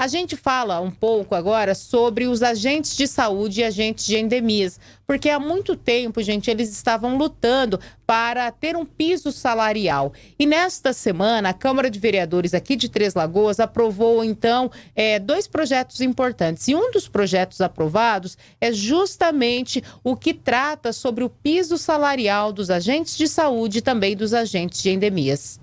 A gente fala um pouco agora sobre os agentes de saúde e agentes de endemias, porque há muito tempo, gente, eles estavam lutando para ter um piso salarial. E nesta semana, a Câmara de Vereadores aqui de Três Lagoas aprovou, então, é, dois projetos importantes. E um dos projetos aprovados é justamente o que trata sobre o piso salarial dos agentes de saúde e também dos agentes de endemias.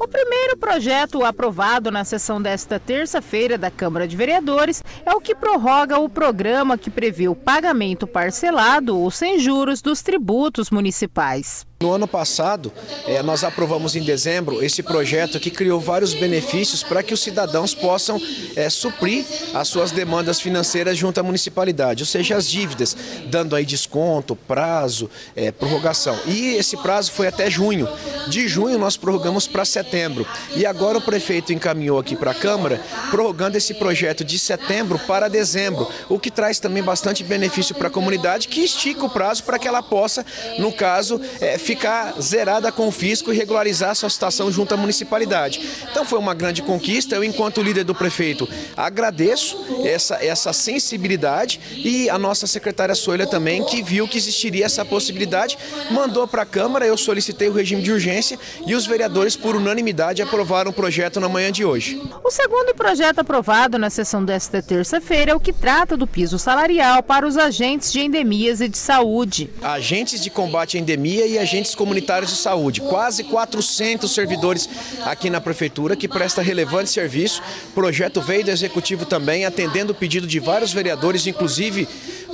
O primeiro projeto aprovado na sessão desta terça-feira da Câmara de Vereadores é o que prorroga o programa que prevê o pagamento parcelado ou sem juros dos tributos municipais. No ano passado, eh, nós aprovamos em dezembro esse projeto que criou vários benefícios para que os cidadãos possam eh, suprir as suas demandas financeiras junto à municipalidade, ou seja, as dívidas, dando aí desconto, prazo, eh, prorrogação. E esse prazo foi até junho. De junho nós prorrogamos para setembro. E agora o prefeito encaminhou aqui para a Câmara, prorrogando esse projeto de setembro para dezembro, o que traz também bastante benefício para a comunidade, que estica o prazo para que ela possa, no caso, ficar zerada com o fisco e regularizar a sua situação junto à municipalidade. Então foi uma grande conquista. Eu, enquanto líder do prefeito, agradeço essa, essa sensibilidade e a nossa secretária Soila também, que viu que existiria essa possibilidade, mandou para a Câmara, eu solicitei o regime de urgência e os vereadores, por unanimidade, aprovaram o projeto na manhã de hoje. O segundo projeto aprovado na sessão desta terça-feira é o que trata do piso salarial para os agentes de endemias e de saúde. Agentes de combate à endemia e agentes agentes comunitários de saúde, quase 400 servidores aqui na prefeitura que presta relevante serviço. O projeto veio do executivo também, atendendo o pedido de vários vereadores, inclusive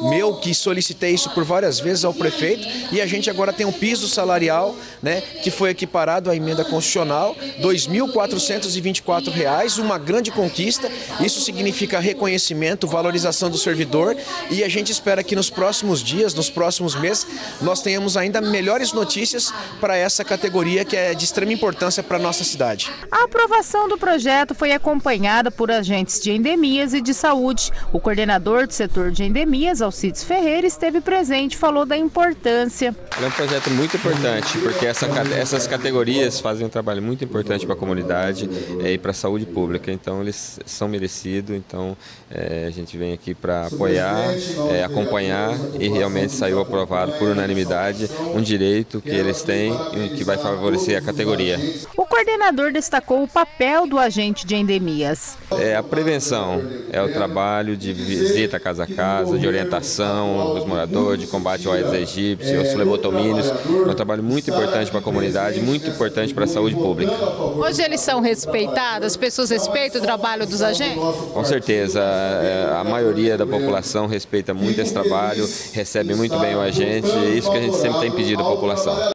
meu que solicitei isso por várias vezes ao prefeito e a gente agora tem um piso salarial, né, que foi equiparado à emenda constitucional, R$ 2.424, uma grande conquista. Isso significa reconhecimento, valorização do servidor e a gente espera que nos próximos dias, nos próximos meses, nós tenhamos ainda melhores notícias para essa categoria que é de extrema importância para a nossa cidade. A aprovação do projeto foi acompanhada por agentes de endemias e de saúde. O coordenador do setor de endemias, Alcides Ferreira esteve presente e falou da importância. É um projeto muito importante, porque essa, essas categorias fazem um trabalho muito importante para a comunidade é, e para a saúde pública, então eles são merecidos, então é, a gente vem aqui para apoiar, é, acompanhar e realmente saiu aprovado por unanimidade um direito que eles têm e que vai favorecer a categoria. O coordenador destacou o papel do agente de endemias. É a prevenção, é o trabalho de visita casa a casa, de orientação orientação dos moradores, de combate ao Aedes aegypti, aos flebotomínios. É um trabalho muito importante para a comunidade, muito importante para a saúde pública. Hoje eles são respeitados? As pessoas respeitam o trabalho dos agentes? Com certeza. É, a maioria da população respeita muito esse trabalho, recebe muito bem o agente. É isso que a gente sempre tem pedido à população.